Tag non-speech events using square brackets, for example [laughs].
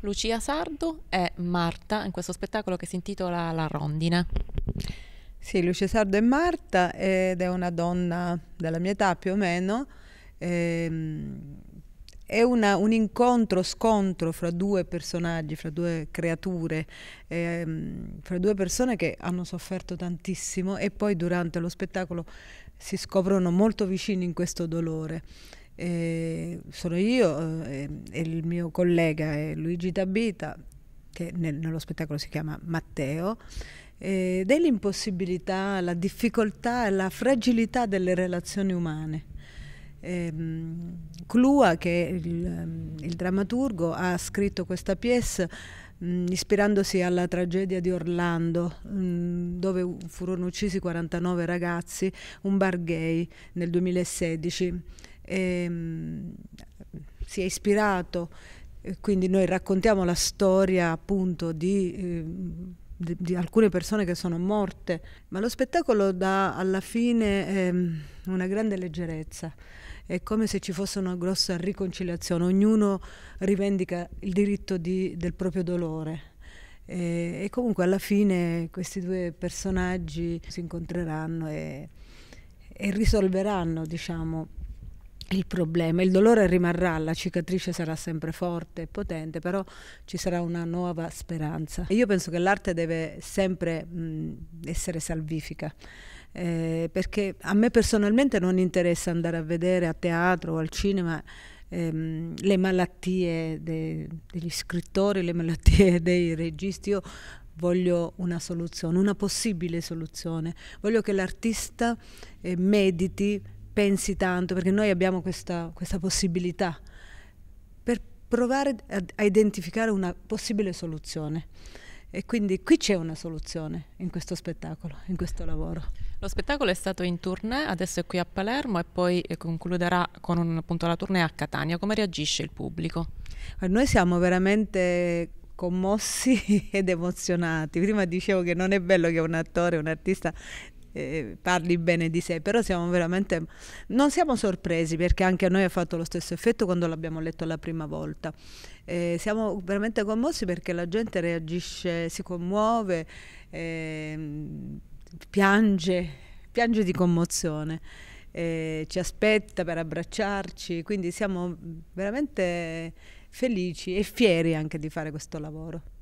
Lucia Sardo è Marta in questo spettacolo che si intitola La rondine. Sì, Lucia Sardo è Marta ed è una donna della mia età più o meno. Ehm, è una, un incontro, scontro fra due personaggi, fra due creature, ehm, fra due persone che hanno sofferto tantissimo e poi durante lo spettacolo si scoprono molto vicini in questo dolore. Eh, sono io eh, e il mio collega è Luigi Tabita, che nel, nello spettacolo si chiama Matteo, eh, dell'impossibilità, la difficoltà e la fragilità delle relazioni umane. Eh, Clua, che il, il, drammaturgo, ha scritto questa pièce ispirandosi alla tragedia di Orlando, dove furono uccisi 49 ragazzi, un bar gay nel 2016. E, mh, si è ispirato, quindi noi raccontiamo la storia appunto di eh, di, di, alcune persone che sono morte, ma lo spettacolo dà alla fine ehm, una grande leggerezza. È come se ci fosse una grossa riconciliazione, ognuno rivendica il diritto di, del proprio dolore. E, e, comunque alla fine questi due personaggi si incontreranno e, e risolveranno, diciamo, il problema, il dolore rimarrà, la cicatrice sarà sempre forte e potente, però ci sarà una nuova speranza. io penso che l'arte deve sempre mh, essere salvifica. Eh, perché a me personalmente non interessa andare a vedere a teatro o al cinema ehm, le malattie de, degli scrittori, le malattie [laughs] dei registi. Io voglio una soluzione, una possibile soluzione. Voglio che l'artista eh, mediti pensi tanto, perché noi abbiamo questa, questa possibilità per provare a, a identificare una possibile soluzione. E quindi qui c'è una soluzione in questo spettacolo, in questo lavoro. Lo spettacolo è stato in tournée, adesso è qui a Palermo e poi concluderà con un, appunto, la tournée a Catania. Come reagisce il pubblico? Noi siamo veramente commossi [laughs] ed emozionati. Prima dicevo che non è bello che un attore, un artista eh, parli bene di sé, però siamo veramente, non siamo sorpresi perché anche a noi ha fatto lo stesso effetto quando l'abbiamo letto la prima volta. Eh, siamo veramente commossi perché la gente reagisce, si commuove, eh, piange, piange di commozione. Ci aspetta per abbracciarci, quindi siamo veramente felici e fieri anche di fare questo lavoro.